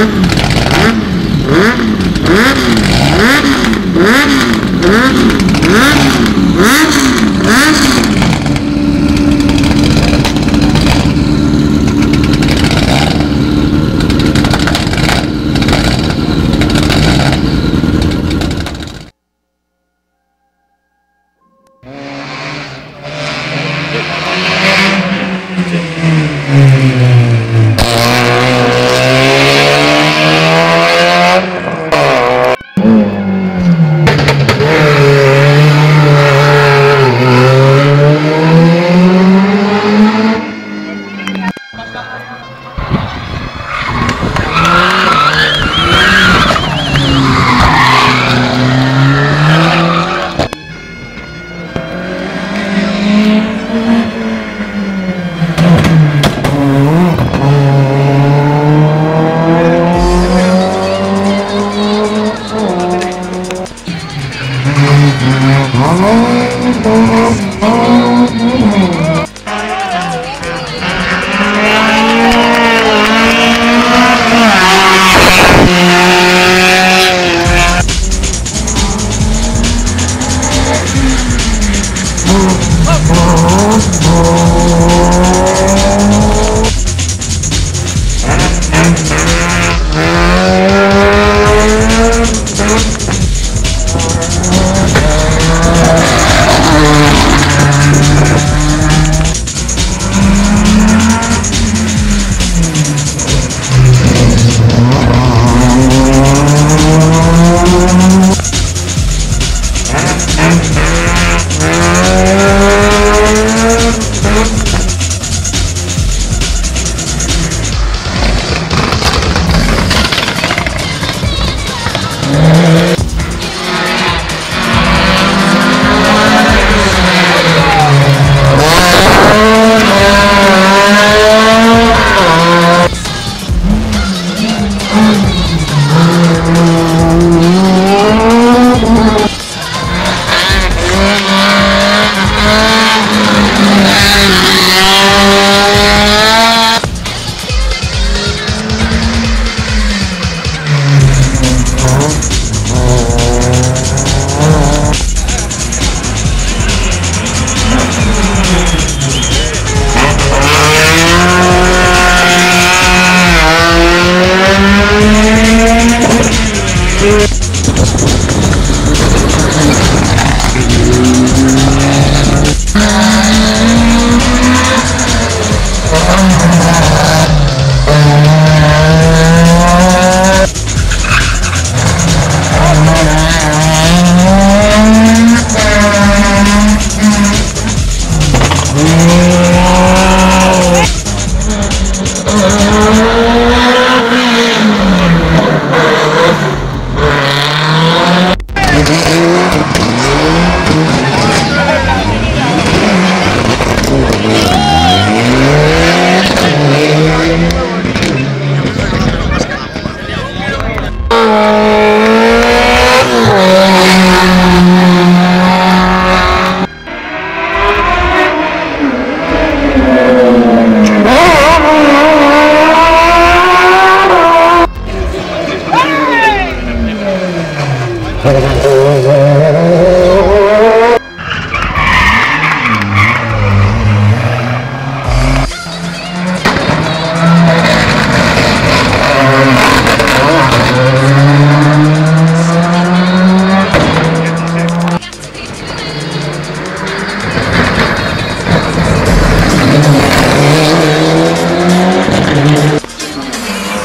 Mm-hmm. Ah.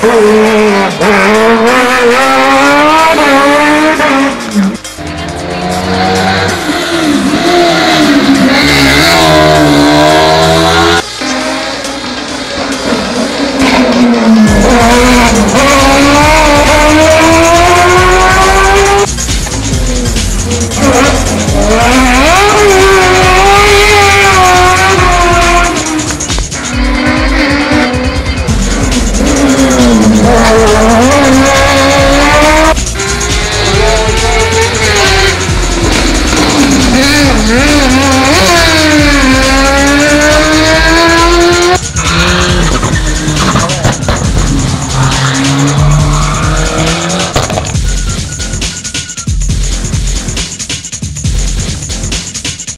Oh,